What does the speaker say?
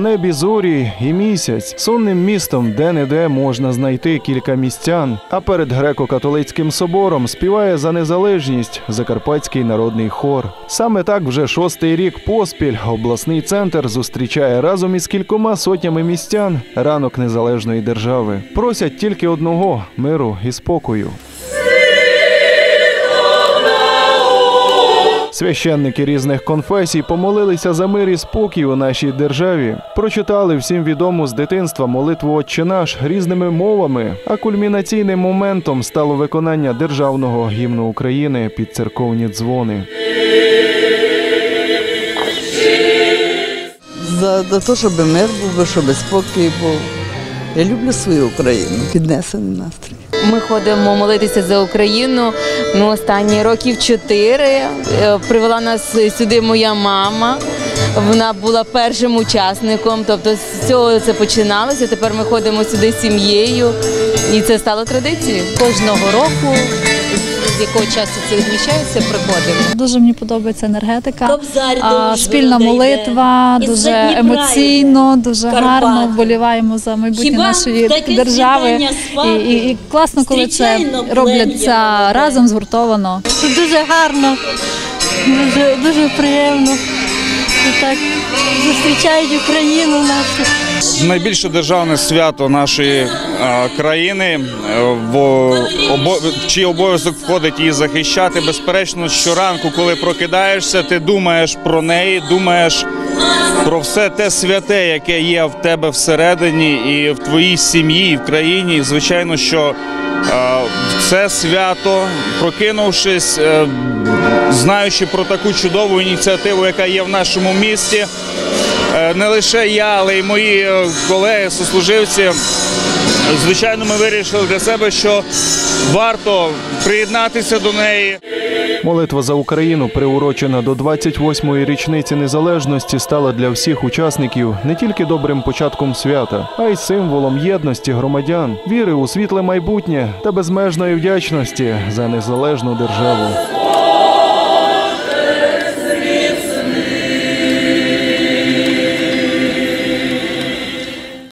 небі зорі і місяць. Сонним містом де-не-де можна знайти кілька містян. А перед греко-католицьким собором співає за незалежність Закарпатський народний хор. Саме так вже шостий рік поспіль обласний центр зустрічає разом із кількома сотнями містян ранок незалежної держави. Просять тільки одного миру і спокою. Священники різних конфесій помолилися за мир і спокій у нашій державі. Прочитали всім відому з дитинства молитву «Отче наш різними мовами. А кульмінаційним моментом стало виконання державного гімну України під церковні дзвони. За, за те, щоб мир був, щоб спокій був. Я люблю свою Україну. Піднесений настрій. Ми ходимо молитися за Україну. Ну, останні років чотири Е, привела нас сюди моя мама. Вона була першим учасником. Тобто з цього це починалося. Тепер ми ходимо сюди з сім'єю, і це стало традицією. кожного року, з якого часу це відмічається, приходимо. Дуже мені подобається енергетика, а, спільна молитва, дуже емоційно, дуже гарно вболіваємо за майбутнє нашої держави. і, і класно, коли це робляться разом згуртовано. Дуже гарно, дуже, дуже приємно. І так зустрічають Україну нашу. найбільше державне свято нашої країни, е, в чий обов'язок входить її захищати. Безперечно, щоранку, коли прокидаєшся, ти думаєш про неї, думаєш про все те святе, яке є в тебе всередині, і в твоїй сім'ї, і в країні. І, звичайно, що це свято, прокинувшись, е, знаючи про таку чудову ініціативу, яка є в нашому місті. Е, Не лише я, але й мої е, колеги, сослуживці. Звичайно, ми вирішили для себе, що варто приєднатися до неї. Молитва за Україну, приурочена до 28-ї річниці незалежності, стала для всіх учасників не тільки добрим початком свята, а й символом єдності громадян, віри у світле майбутнє та безмежної вдячності за незалежну державу.